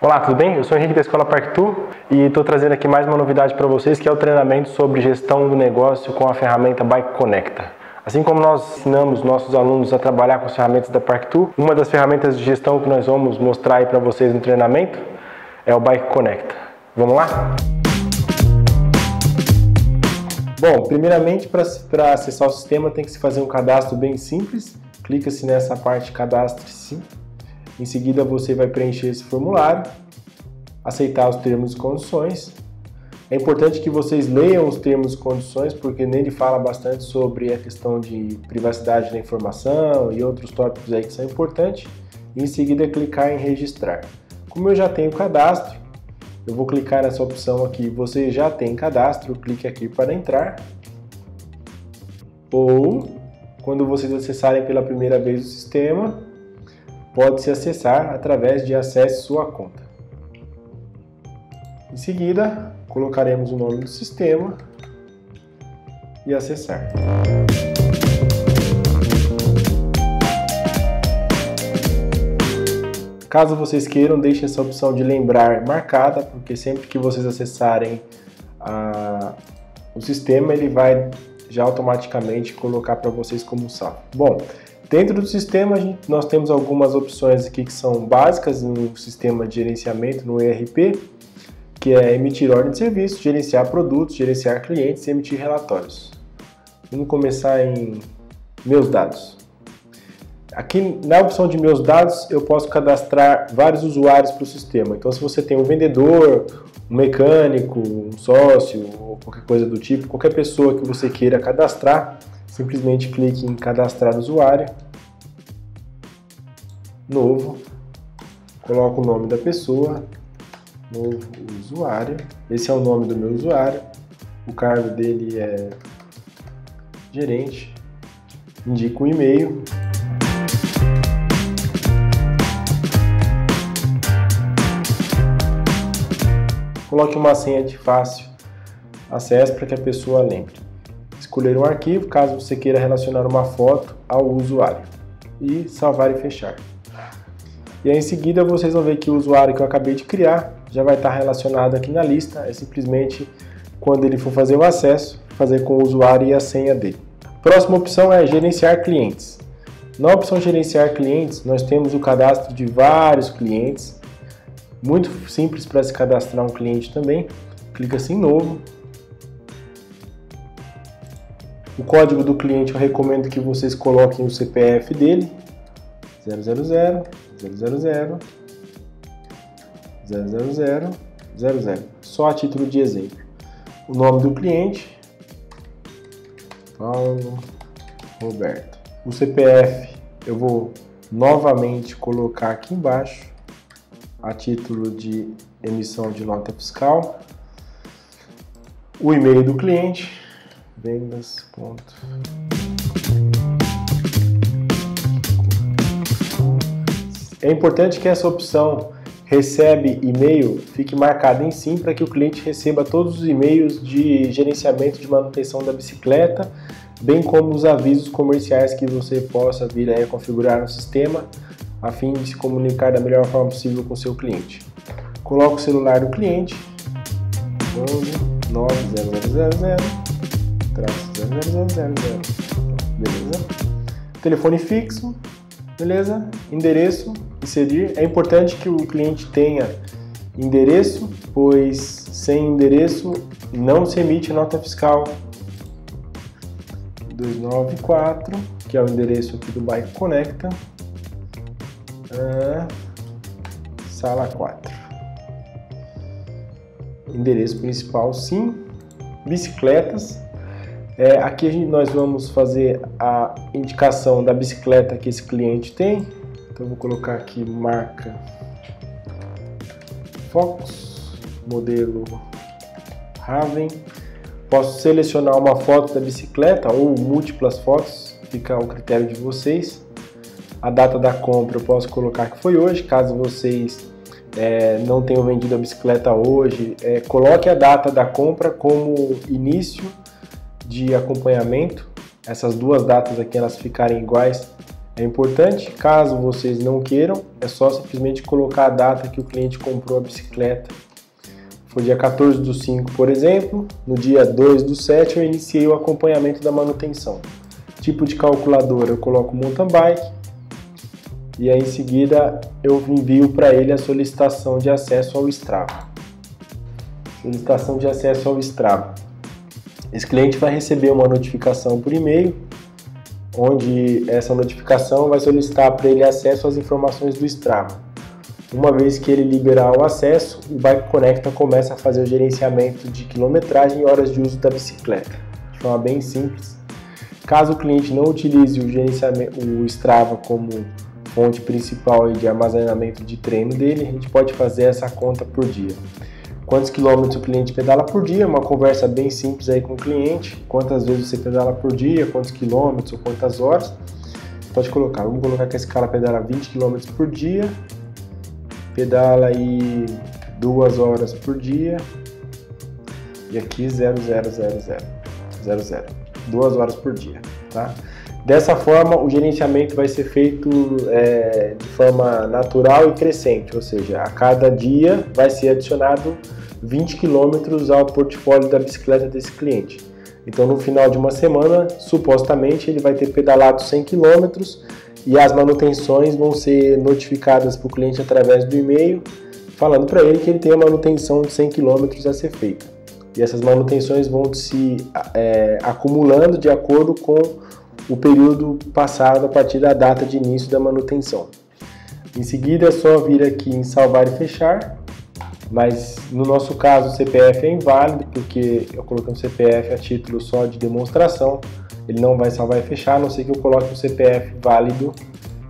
Olá, tudo bem? Eu sou Henrique da Escola Parktu e estou trazendo aqui mais uma novidade para vocês que é o treinamento sobre gestão do negócio com a ferramenta Bike Conecta. Assim como nós ensinamos nossos alunos a trabalhar com as ferramentas da Parktu, uma das ferramentas de gestão que nós vamos mostrar aí para vocês no treinamento é o Bike Conecta. Vamos lá? Bom, primeiramente para acessar o sistema tem que se fazer um cadastro bem simples. Clica-se nessa parte cadastre-se. Em seguida você vai preencher esse formulário, aceitar os termos e condições. É importante que vocês leiam os termos e condições, porque nele fala bastante sobre a questão de privacidade da informação e outros tópicos aí que são importantes. E em seguida clicar em registrar. Como eu já tenho cadastro, eu vou clicar nessa opção aqui, você já tem cadastro, clique aqui para entrar. Ou, quando vocês acessarem pela primeira vez o sistema, pode-se acessar através de acesse sua conta. Em seguida, colocaremos o nome do sistema e acessar. Caso vocês queiram, deixe essa opção de lembrar marcada, porque sempre que vocês acessarem a, o sistema, ele vai já automaticamente colocar para vocês como salvo. Bom, dentro do sistema nós temos algumas opções aqui que são básicas no sistema de gerenciamento, no ERP, que é emitir ordem de serviço, gerenciar produtos, gerenciar clientes e emitir relatórios. Vamos começar em meus dados. Aqui na opção de meus dados eu posso cadastrar vários usuários para o sistema. Então se você tem um vendedor, um mecânico, um sócio ou qualquer coisa do tipo, qualquer pessoa que você queira cadastrar, simplesmente clique em cadastrar usuário, novo, coloco o nome da pessoa, novo usuário, esse é o nome do meu usuário, o cargo dele é gerente, indico o um e-mail, Coloque uma senha de fácil acesso para que a pessoa lembre. Escolher um arquivo caso você queira relacionar uma foto ao usuário e salvar e fechar. E aí em seguida vocês vão ver que o usuário que eu acabei de criar já vai estar relacionado aqui na lista, é simplesmente quando ele for fazer o acesso, fazer com o usuário e a senha dele. Próxima opção é gerenciar clientes. Na opção gerenciar clientes, nós temos o cadastro de vários clientes muito simples para se cadastrar um cliente também. Clica-se em novo. O código do cliente eu recomendo que vocês coloquem o CPF dele. 000 000 000 000 00. Só a título de exemplo. O nome do cliente. Paulo Roberto. O CPF eu vou novamente colocar aqui embaixo a título de emissão de nota fiscal, o e-mail do cliente, vendas. É importante que essa opção recebe e-mail fique marcada em sim para que o cliente receba todos os e-mails de gerenciamento de manutenção da bicicleta, bem como os avisos comerciais que você possa vir a configurar no sistema a fim de se comunicar da melhor forma possível com o seu cliente. Coloque o celular do cliente, 11 9000 beleza? Telefone fixo, beleza? Endereço, inserir. É importante que o cliente tenha endereço, pois sem endereço não se emite nota fiscal. 294, que é o endereço aqui do Bike Conecta. Ah, sala 4. Endereço principal, sim. Bicicletas. É, aqui gente, nós vamos fazer a indicação da bicicleta que esse cliente tem. Então vou colocar aqui marca Fox, modelo Raven. Posso selecionar uma foto da bicicleta ou múltiplas fotos, fica ao critério de vocês. A data da compra eu posso colocar que foi hoje, caso vocês é, não tenham vendido a bicicleta hoje, é, coloque a data da compra como início de acompanhamento. Essas duas datas aqui elas ficarem iguais é importante. Caso vocês não queiram, é só simplesmente colocar a data que o cliente comprou a bicicleta. Foi dia 14 do 5, por exemplo. No dia 2 do 7 eu iniciei o acompanhamento da manutenção. Tipo de calculadora eu coloco mountain bike e aí em seguida eu envio para ele a solicitação de acesso ao Strava. Solicitação de acesso ao Strava. Esse cliente vai receber uma notificação por e-mail onde essa notificação vai solicitar para ele acesso às informações do Strava. Uma vez que ele liberar o acesso, o Bike Conecta começa a fazer o gerenciamento de quilometragem e horas de uso da bicicleta, de forma bem simples. Caso o cliente não utilize o, gerenciamento, o Strava como fonte principal de armazenamento de treino dele, a gente pode fazer essa conta por dia quantos quilômetros o cliente pedala por dia, uma conversa bem simples aí com o cliente, quantas vezes você pedala por dia, quantos quilômetros ou quantas horas. Pode colocar, vamos colocar que esse cara pedala 20 quilômetros por dia, pedala aí duas horas por dia, e aqui 0000, 00, duas horas por dia, tá? Dessa forma, o gerenciamento vai ser feito é, de forma natural e crescente, ou seja, a cada dia vai ser adicionado 20 km ao portfólio da bicicleta desse cliente. Então, no final de uma semana, supostamente ele vai ter pedalado 100 km e as manutenções vão ser notificadas para o cliente através do e-mail, falando para ele que ele tem a manutenção de 100 km a ser feita. E essas manutenções vão se é, acumulando de acordo com o período passado a partir da data de início da manutenção. Em seguida é só vir aqui em salvar e fechar mas no nosso caso o CPF é inválido porque eu coloquei um CPF a título só de demonstração, ele não vai salvar e fechar, a não ser que eu coloque um CPF válido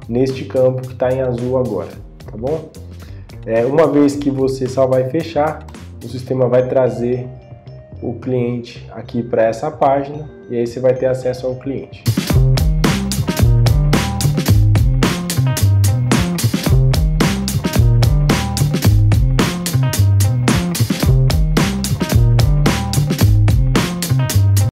neste campo que está em azul agora, tá bom? É, uma vez que você salvar e fechar, o sistema vai trazer o cliente aqui para essa página e aí você vai ter acesso ao cliente.